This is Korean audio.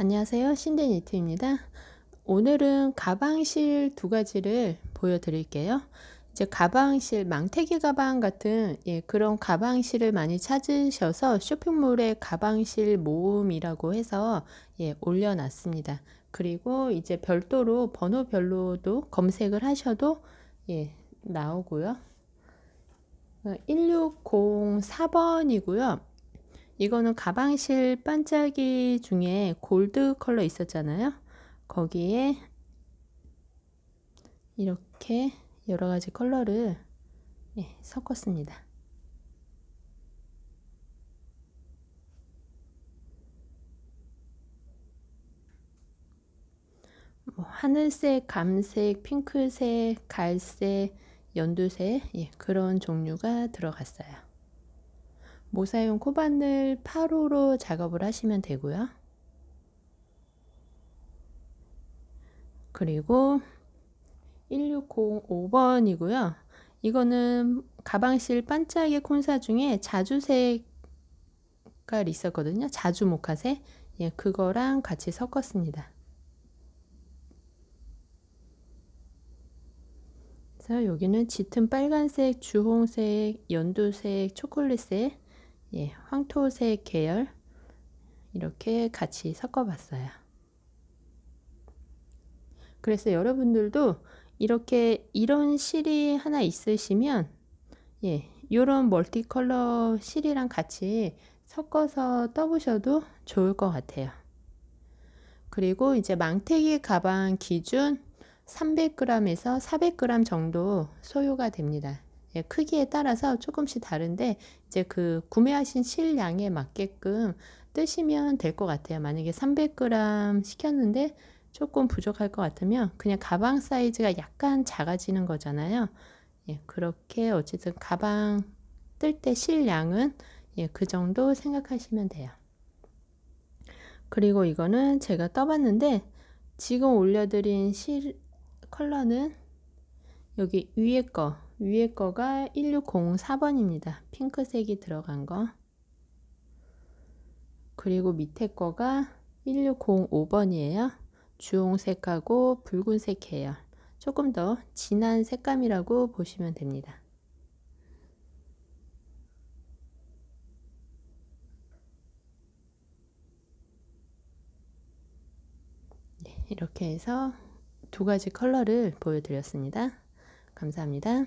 안녕하세요. 신데니트입니다. 오늘은 가방실 두 가지를 보여드릴게요. 이제 가방실, 망태기 가방 같은 예, 그런 가방실을 많이 찾으셔서 쇼핑몰에 가방실 모음이라고 해서 예, 올려놨습니다. 그리고 이제 별도로 번호별로도 검색을 하셔도 예, 나오고요. 1604번이고요. 어, 이거는 가방실 반짝이 중에 골드 컬러 있었잖아요. 거기에 이렇게 여러 가지 컬러를 예, 섞었습니다. 뭐 하늘색, 감색, 핑크색, 갈색, 연두색 예, 그런 종류가 들어갔어요. 모사용 코바늘 8호로 작업을 하시면 되고요. 그리고 1605번이고요. 이거는 가방실 반짝이 콘사 중에 자주색 깔 있었거든요. 자주 모카색. 예, 그거랑 같이 섞었습니다. 그래서 여기는 짙은 빨간색, 주홍색, 연두색, 초콜릿색 예, 황토색 계열 이렇게 같이 섞어봤어요. 그래서 여러분들도 이렇게 이런 실이 하나 있으시면 예, 이런 멀티 컬러 실이랑 같이 섞어서 떠보셔도 좋을 것 같아요. 그리고 이제 망태기 가방 기준 300g에서 400g 정도 소요가 됩니다. 예, 크기에 따라서 조금씩 다른데 이제 그 구매하신 실량에 맞게끔 뜨시면 될 것 같아요. 만약에 300g 시켰는데 조금 부족할 것 같으면 그냥 가방 사이즈가 약간 작아지는 거잖아요. 예, 그렇게 어쨌든 가방 뜰 때 실량은 예, 그 정도 생각하시면 돼요. 그리고 이거는 제가 떠봤는데 지금 올려드린 실 컬러는 여기 위에 거 위에 거가 1604번입니다. 핑크색이 들어간 거. 그리고 밑에 거가 1605번이에요. 주홍색하고 붉은색 계열. 조금 더 진한 색감이라고 보시면 됩니다. 네, 이렇게 해서 두 가지 컬러를 보여드렸습니다. 감사합니다.